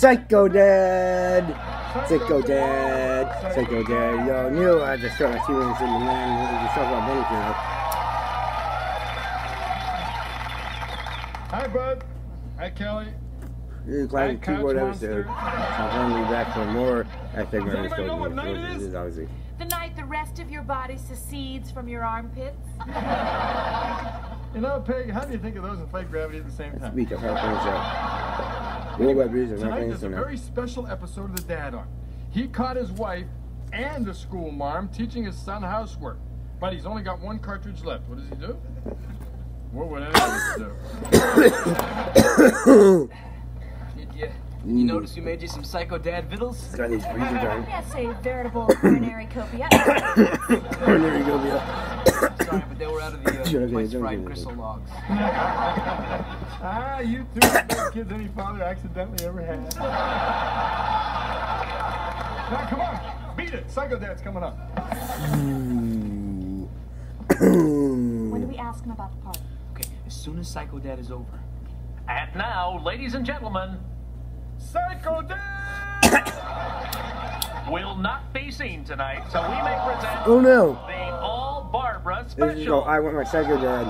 Psycho Dad! Psycho Dad! Psycho Dad! Yo, Neil, I just started two minutes in the man. Just talk about Bunny Girl. Hi, Bud. Hi, Kelly. This is like Hi, a two-word episode. I'm going to be back for more hashtag Does Murder anybody know what night it Stories. is? This is obviously. The night the rest of your body secedes from your armpits. You know, Peg, how do you think of those and fight gravity at the same That's time? beat the hell out. World Wide News is not Tonight there's this a very special episode of The Dad On. He caught his wife and the school marm teaching his son housework. But he's only got one cartridge left. What does he do? What would anyone do? Did you, you notice we made you some Psycho Dad vittles? Got these freezer time. Yes, a veritable coronary copia. Oh, there you. Sorry, but they were out of the Sure, uh, okay, place fried crystal logs. ah, you two are the best kids any father accidentally ever had. Now, come on. Beat it. Psycho Dad's coming up. when do we ask him about the party? Okay, as soon as Psycho Dad is over. And now, ladies and gentlemen, Psycho Dad! will not be seen tonight, so we may present Oh no! The All Barbara This is Special. called I Want My Psycho Dad.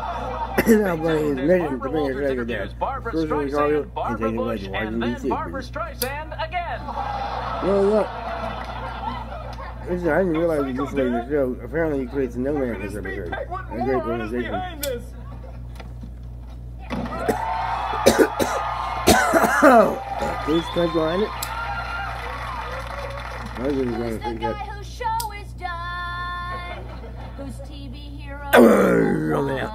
now playing his As mission to bring his Walters Psycho Dad. Barbara First one we call you Streisand, and Barbara a Bush, legend. and Why then you Barbra Streisand again. Well, look. Listen, I didn't realize it this late the show. Apparently, he creates no man in this episode. A great organization. behind this? Oh! These cuts behind it? I was going to Whose TV hero? Oh.